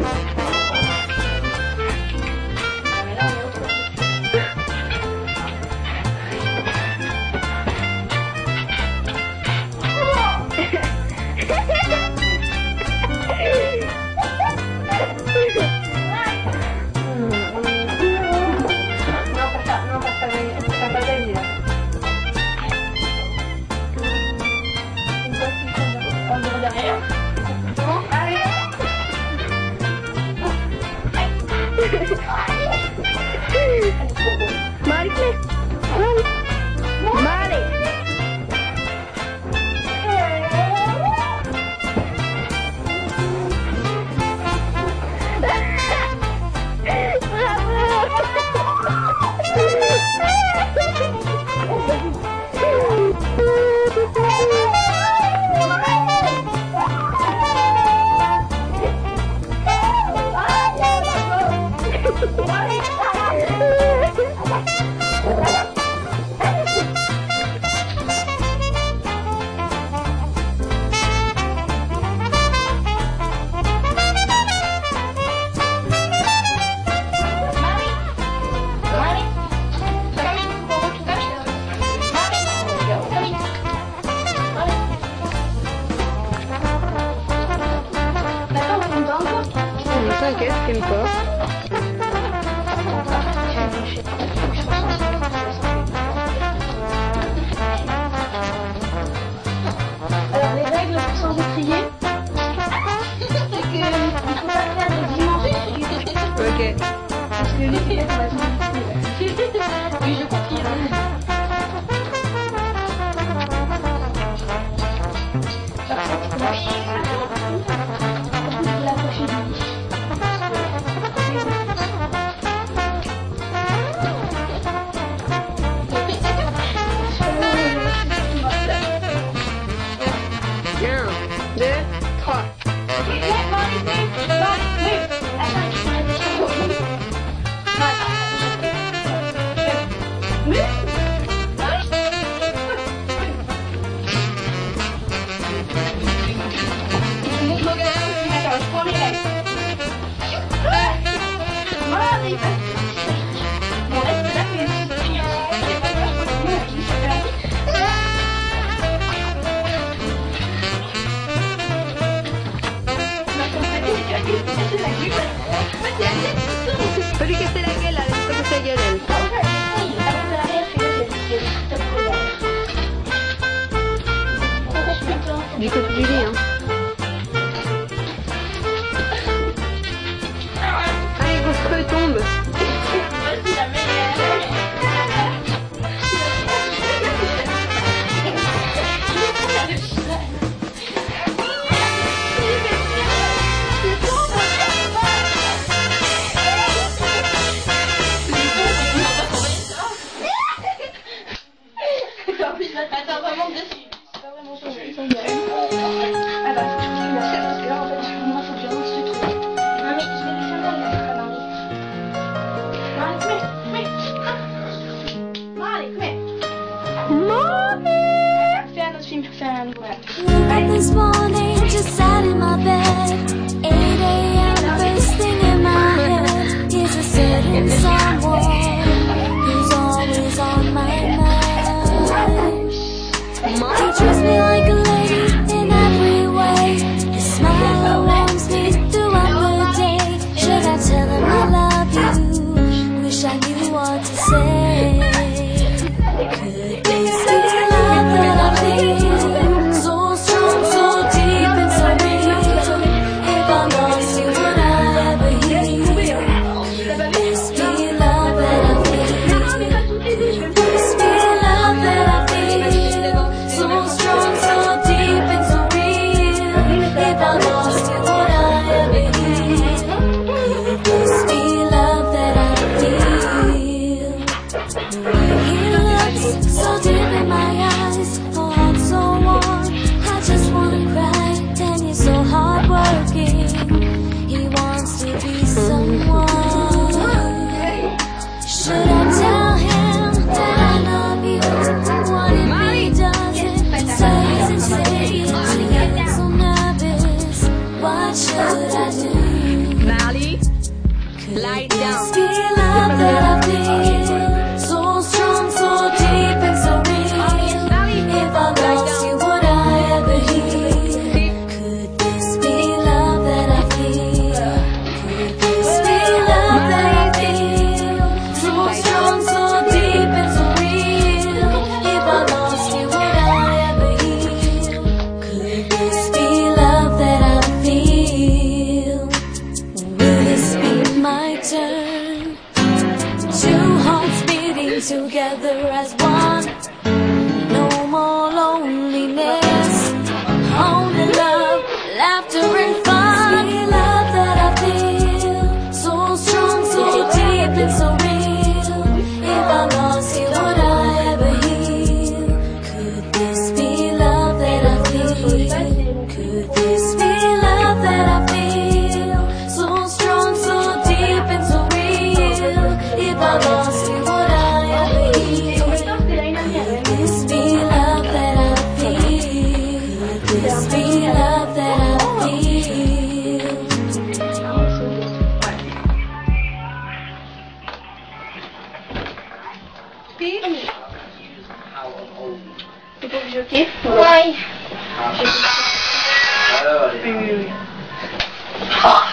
Thank you. Marque. t'inquiète, t'aimes. Alors les règles pour décrier, c'est qu'il pas faire de dimanche. Ok. Parce que les filles, sont Oui, je. me. is born Pete? Why? Why?